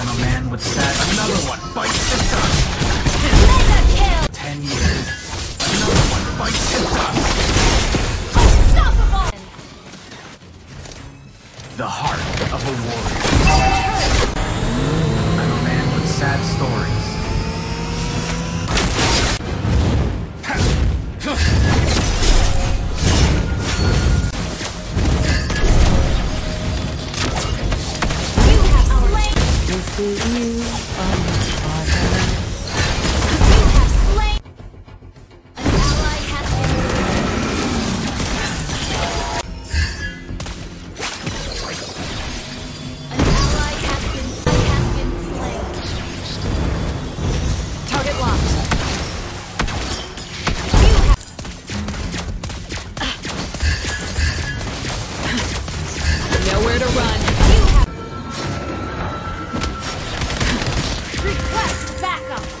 I'm a man with sad. Another one bites the dust. Mega kill. Ten years. Another one bites the dust. Unstoppable. The heart of a warrior. to you. 上。